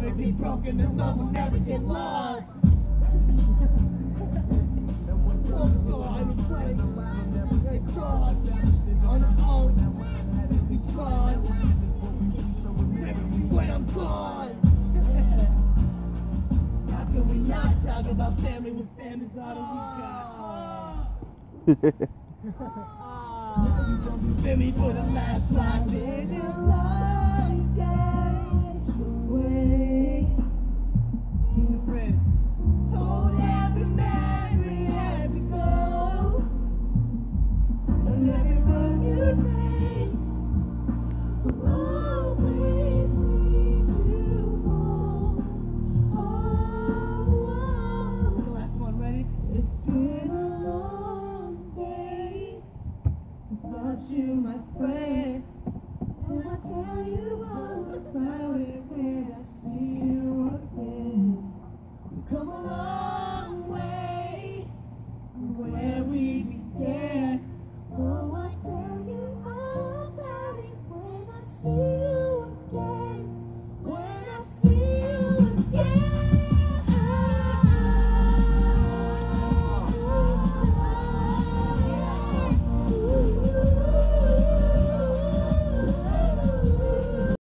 never be broken, this love will never get lost. Oh God, we pray, they the oath, we trod, when I'm gone. How can we not talk about family when family's all that we got? Feel me for the last time, about you, my friend. And I'll tell you all about it when